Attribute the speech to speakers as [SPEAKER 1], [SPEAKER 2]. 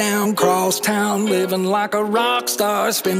[SPEAKER 1] down, cross town, living like a rock star. Spend